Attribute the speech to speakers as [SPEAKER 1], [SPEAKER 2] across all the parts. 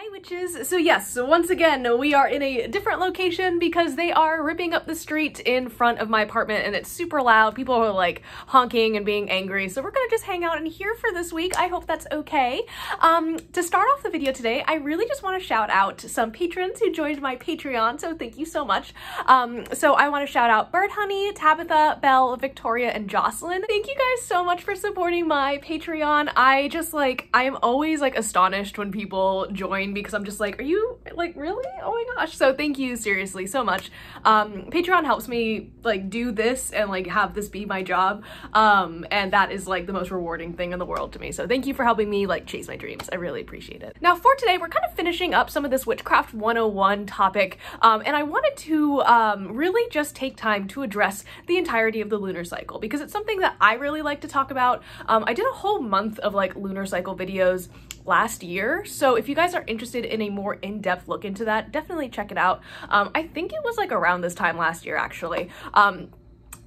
[SPEAKER 1] Hi witches! So yes, so once again, we are in a different location because they are ripping up the street in front of my apartment and it's super loud. People are like honking and being angry. So we're gonna just hang out in here for this week. I hope that's okay. Um, to start off the video today, I really just wanna shout out some patrons who joined my Patreon. So thank you so much. Um, so I wanna shout out Bird Honey, Tabitha, Belle, Victoria, and Jocelyn. Thank you guys so much for supporting my Patreon. I just like, I am always like astonished when people join because I'm just like, are you like really? Oh my gosh. So thank you seriously so much. Um, Patreon helps me like do this and like have this be my job. Um, and that is like the most rewarding thing in the world to me. So thank you for helping me like chase my dreams. I really appreciate it. Now for today, we're kind of finishing up some of this Witchcraft 101 topic. Um, and I wanted to um, really just take time to address the entirety of the lunar cycle because it's something that I really like to talk about. Um, I did a whole month of like lunar cycle videos last year. So if you guys are interested in a more in-depth look into that, definitely check it out. Um, I think it was like around this time last year, actually. Um,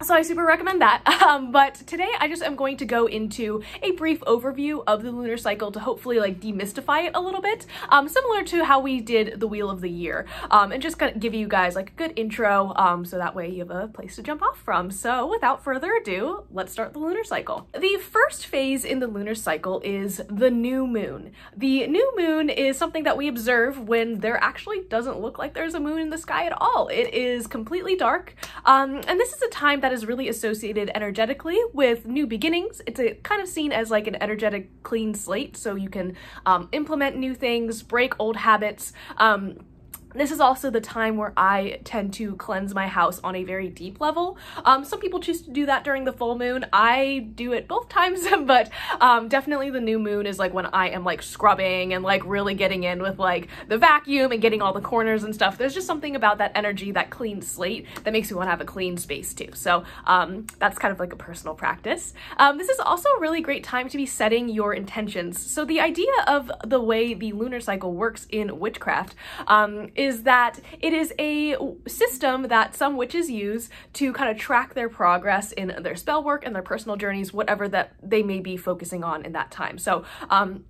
[SPEAKER 1] so I super recommend that. Um, but today I just am going to go into a brief overview of the lunar cycle to hopefully like demystify it a little bit, um, similar to how we did the Wheel of the Year, um, and just kind of give you guys like a good intro um, so that way you have a place to jump off from. So without further ado, let's start the lunar cycle. The first phase in the lunar cycle is the new moon. The new moon is something that we observe when there actually doesn't look like there's a moon in the sky at all. It is completely dark, um, and this is a time that that is really associated energetically with new beginnings. It's a kind of seen as like an energetic clean slate, so you can um, implement new things, break old habits, um, this is also the time where I tend to cleanse my house on a very deep level. Um, some people choose to do that during the full moon. I do it both times, but um, definitely the new moon is like when I am like scrubbing and like really getting in with like the vacuum and getting all the corners and stuff. There's just something about that energy, that clean slate that makes you want to have a clean space too. So um, that's kind of like a personal practice. Um, this is also a really great time to be setting your intentions. So the idea of the way the lunar cycle works in witchcraft um, is that it is a system that some witches use to kind of track their progress in their spell work and their personal journeys, whatever that they may be focusing on in that time. So um,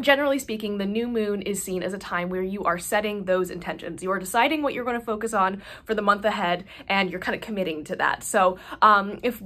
[SPEAKER 1] Generally speaking, the new moon is seen as a time where you are setting those intentions. You are deciding what you're going to focus on for the month ahead, and you're kind of committing to that. So um, if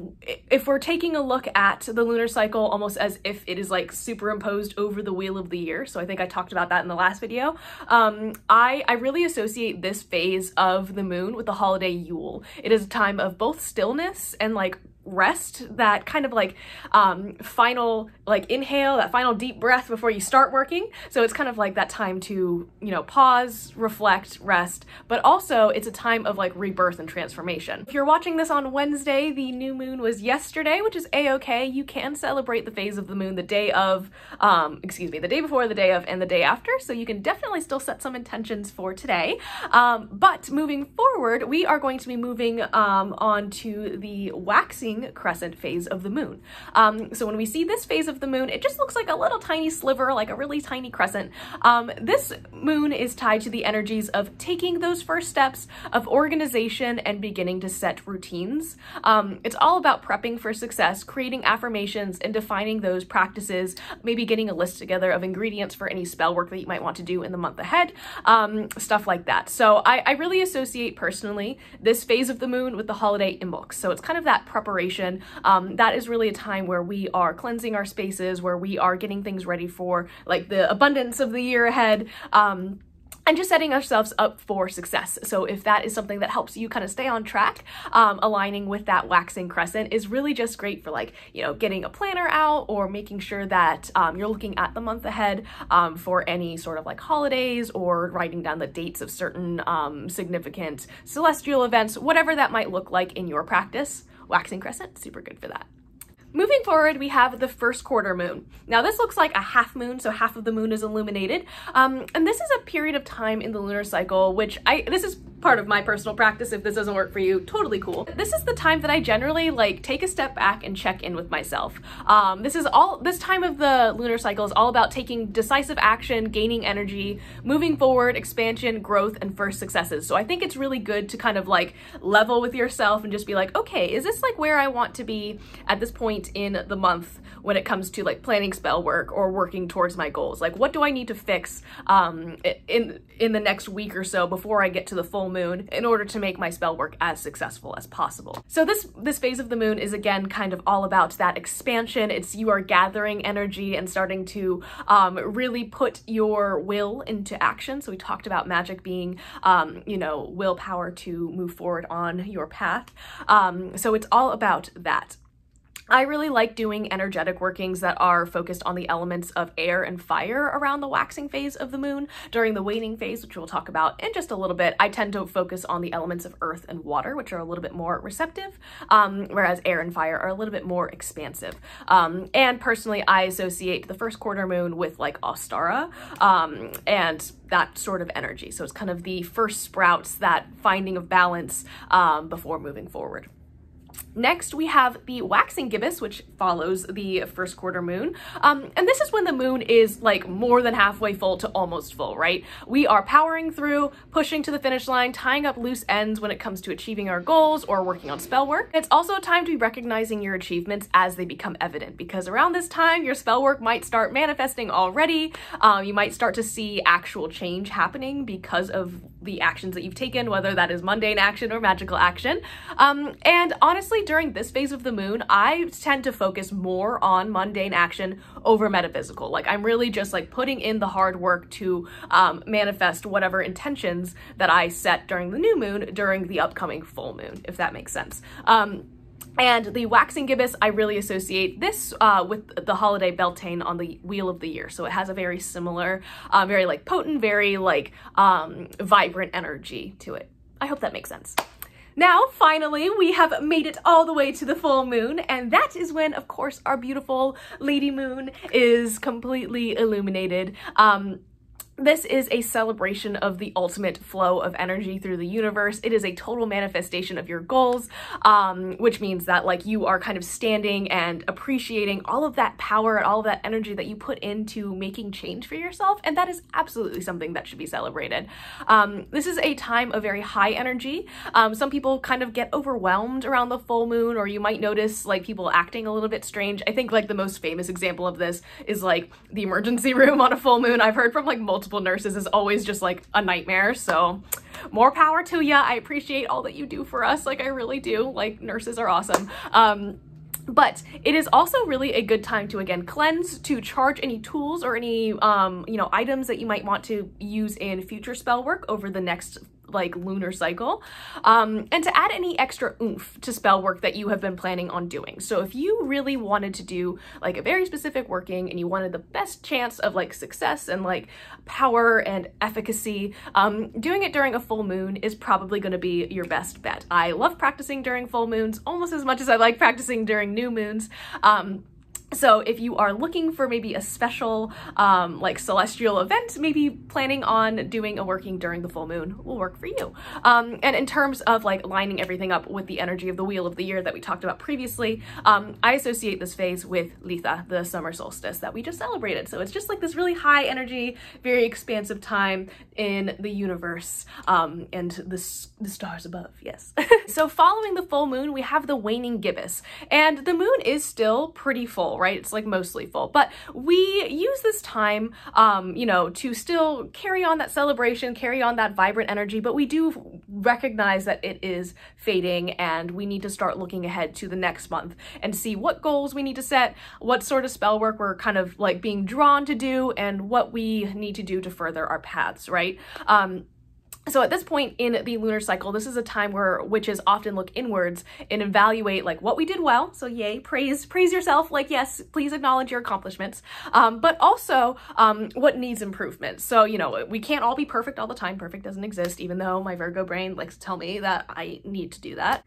[SPEAKER 1] if we're taking a look at the lunar cycle almost as if it is like superimposed over the wheel of the year, so I think I talked about that in the last video, um, I, I really associate this phase of the moon with the holiday Yule. It is a time of both stillness and like rest, that kind of like um, final like inhale, that final deep breath before you start working. So it's kind of like that time to, you know, pause, reflect, rest, but also it's a time of like rebirth and transformation. If you're watching this on Wednesday, the new moon was yesterday, which is a-okay. You can celebrate the phase of the moon the day of, um, excuse me, the day before, the day of, and the day after. So you can definitely still set some intentions for today. Um, but moving forward, we are going to be moving um, on to the waxing crescent phase of the moon. Um, so when we see this phase of the moon, it just looks like a little tiny sliver, like a really tiny crescent. Um, this moon is tied to the energies of taking those first steps of organization and beginning to set routines. Um, it's all about prepping for success, creating affirmations and defining those practices, maybe getting a list together of ingredients for any spell work that you might want to do in the month ahead, um, stuff like that. So I, I really associate personally this phase of the moon with the holiday Imbolc. So it's kind of that preparation Um, that is really a time where we are cleansing our spaces, where we are getting things ready for like the abundance of the year ahead. Um, and just setting ourselves up for success. So if that is something that helps you kind of stay on track, um, aligning with that waxing crescent is really just great for like, you know, getting a planner out or making sure that um, you're looking at the month ahead um, for any sort of like holidays or writing down the dates of certain um, significant celestial events, whatever that might look like in your practice waxing crescent, super good for that. Moving forward, we have the first quarter moon. Now this looks like a half moon, so half of the moon is illuminated. Um, and this is a period of time in the lunar cycle, which I, this is part of my personal practice. If this doesn't work for you, totally cool. This is the time that I generally like take a step back and check in with myself. Um, this is all, this time of the lunar cycle is all about taking decisive action, gaining energy, moving forward, expansion, growth, and first successes. So I think it's really good to kind of like level with yourself and just be like, okay, is this like where I want to be at this point in the month when it comes to like planning spell work or working towards my goals? Like what do I need to fix um, in, in the next week or so before I get to the full moon in order to make my spell work as successful as possible? So this, this phase of the moon is again kind of all about that expansion. It's you are gathering energy and starting to um, really put your will into action. So we talked about magic being, um, you know, willpower to move forward on your path. Um, so it's all about that. I really like doing energetic workings that are focused on the elements of air and fire around the waxing phase of the moon. During the waning phase, which we'll talk about in just a little bit, I tend to focus on the elements of earth and water, which are a little bit more receptive, um, whereas air and fire are a little bit more expansive. Um, and personally, I associate the first quarter moon with like Ostara um, and that sort of energy. So it's kind of the first sprouts, that finding of balance um, before moving forward. Next, we have the waxing gibbous, which follows the first quarter moon. Um, and this is when the moon is like more than halfway full to almost full, right? We are powering through, pushing to the finish line, tying up loose ends when it comes to achieving our goals or working on spell work. It's also a time to be recognizing your achievements as they become evident because around this time, your spell work might start manifesting already. Um, you might start to see actual change happening because of the actions that you've taken, whether that is mundane action or magical action. Um, and honestly, during this phase of the moon, I tend to focus more on mundane action over metaphysical. Like I'm really just like putting in the hard work to um, manifest whatever intentions that I set during the new moon during the upcoming full moon, if that makes sense. Um, and the waxing gibbous, I really associate this uh, with the holiday Beltane on the Wheel of the Year. So it has a very similar, uh, very like potent, very like um, vibrant energy to it. I hope that makes sense. Now, finally, we have made it all the way to the full moon, and that is when, of course, our beautiful Lady Moon is completely illuminated. Um, this is a celebration of the ultimate flow of energy through the universe. It is a total manifestation of your goals, um, which means that like you are kind of standing and appreciating all of that power and all of that energy that you put into making change for yourself. And that is absolutely something that should be celebrated. Um, this is a time of very high energy. Um, some people kind of get overwhelmed around the full moon, or you might notice like people acting a little bit strange. I think like the most famous example of this is like the emergency room on a full moon. I've heard from like multiple multiple nurses is always just like a nightmare. So more power to you. I appreciate all that you do for us. Like I really do. Like nurses are awesome. Um, but it is also really a good time to again cleanse to charge any tools or any um you know items that you might want to use in future spell work over the next like lunar cycle um, and to add any extra oomph to spell work that you have been planning on doing. So if you really wanted to do like a very specific working and you wanted the best chance of like success and like power and efficacy, um, doing it during a full moon is probably going to be your best bet. I love practicing during full moons almost as much as I like practicing during new moons. Um, so if you are looking for maybe a special um, like celestial event, maybe planning on doing a working during the full moon will work for you. Um, and in terms of like lining everything up with the energy of the wheel of the year that we talked about previously, um, I associate this phase with Litha, the summer solstice that we just celebrated. So it's just like this really high energy, very expansive time in the universe um, and the, the stars above, yes. so following the full moon, we have the waning gibbous and the moon is still pretty full? It's like mostly full, but we use this time, um, you know, to still carry on that celebration, carry on that vibrant energy, but we do recognize that it is fading and we need to start looking ahead to the next month and see what goals we need to set, what sort of spell work we're kind of like being drawn to do, and what we need to do to further our paths, right? Um, so at this point in the lunar cycle, this is a time where witches often look inwards and evaluate like what we did well. So yay, praise, praise yourself. Like, yes, please acknowledge your accomplishments, um, but also um, what needs improvement. So, you know, we can't all be perfect all the time. Perfect doesn't exist, even though my Virgo brain likes to tell me that I need to do that.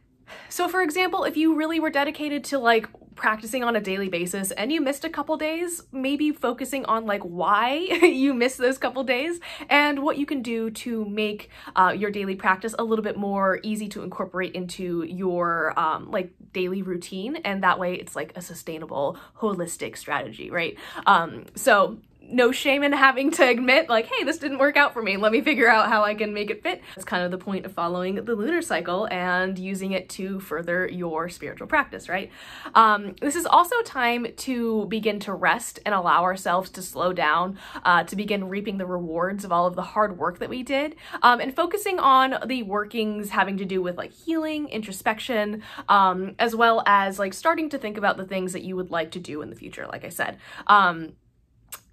[SPEAKER 1] So for example, if you really were dedicated to like practicing on a daily basis and you missed a couple days, maybe focusing on like why you missed those couple days and what you can do to make uh, your daily practice a little bit more easy to incorporate into your um, like daily routine. And that way it's like a sustainable, holistic strategy, right? Um, so no shame in having to admit like, hey, this didn't work out for me. Let me figure out how I can make it fit. It's kind of the point of following the lunar cycle and using it to further your spiritual practice, right? Um, this is also time to begin to rest and allow ourselves to slow down, uh, to begin reaping the rewards of all of the hard work that we did, um, and focusing on the workings having to do with like healing, introspection, um, as well as like starting to think about the things that you would like to do in the future, like I said. Um,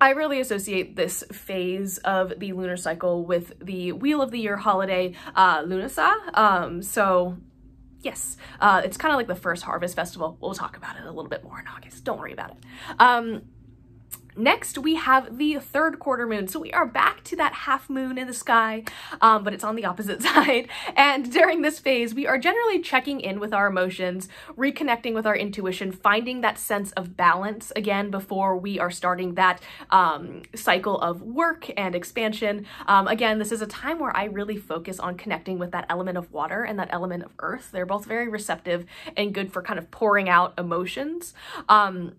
[SPEAKER 1] I really associate this phase of the lunar cycle with the Wheel of the Year holiday, uh, Lunasa. Um, so yes, uh, it's kind of like the first harvest festival. We'll talk about it a little bit more in August. Don't worry about it. Um, Next, we have the third quarter moon. So we are back to that half moon in the sky, um, but it's on the opposite side. And during this phase, we are generally checking in with our emotions, reconnecting with our intuition, finding that sense of balance again before we are starting that um, cycle of work and expansion. Um, again, this is a time where I really focus on connecting with that element of water and that element of earth. They're both very receptive and good for kind of pouring out emotions. Um,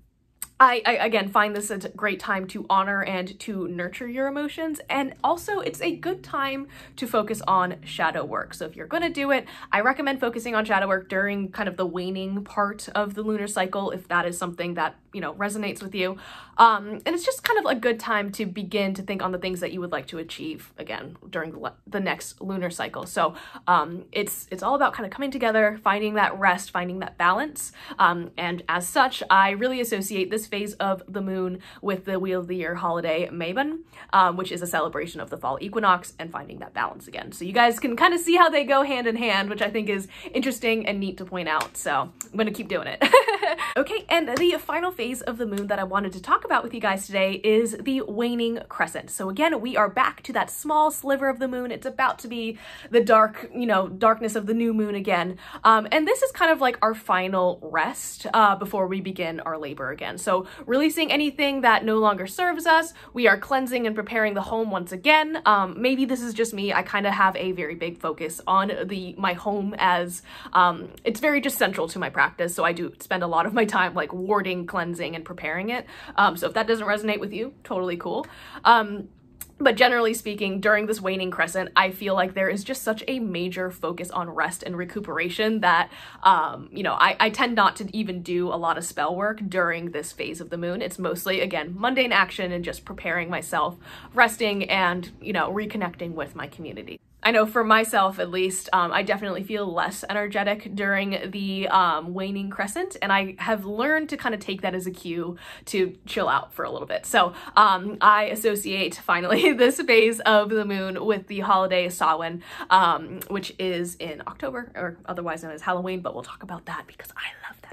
[SPEAKER 1] I, I, again find this a great time to honor and to nurture your emotions and also it's a good time to focus on shadow work. So if you're going to do it i recommend focusing on shadow work during kind of the waning part of the lunar cycle if that is something that you know resonates with you um, and it's just kind of a good time to begin to think on the things that you would like to achieve again during the, the next lunar cycle so um, it's it's all about kind of coming together finding that rest finding that balance um, and as such i really associate this phase of the moon with the Wheel of the Year holiday Mabon, um, which is a celebration of the fall equinox and finding that balance again. So you guys can kind of see how they go hand in hand, which I think is interesting and neat to point out. So I'm going to keep doing it. okay, and the final phase of the moon that I wanted to talk about with you guys today is the waning crescent. So again, we are back to that small sliver of the moon. It's about to be the dark, you know, darkness of the new moon again. Um, and this is kind of like our final rest uh, before we begin our labor again. So releasing anything that no longer serves us. We are cleansing and preparing the home once again. Um, maybe this is just me. I kind of have a very big focus on the my home as um, it's very just central to my practice. So I do spend a lot of my time like warding, cleansing, and preparing it. Um, so if that doesn't resonate with you, totally cool. Um, but generally speaking, during this waning crescent, I feel like there is just such a major focus on rest and recuperation that, um, you know, I, I tend not to even do a lot of spell work during this phase of the moon. It's mostly, again, mundane action and just preparing myself, resting, and, you know, reconnecting with my community. I know for myself, at least, um, I definitely feel less energetic during the um, waning crescent, and I have learned to kind of take that as a cue to chill out for a little bit. So um, I associate finally this phase of the moon with the holiday Samhain, um, which is in October, or otherwise known as Halloween, but we'll talk about that because I love that.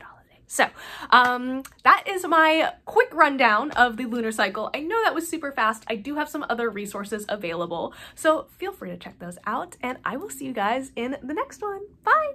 [SPEAKER 1] So um, that is my quick rundown of the lunar cycle. I know that was super fast. I do have some other resources available, so feel free to check those out and I will see you guys in the next one. Bye!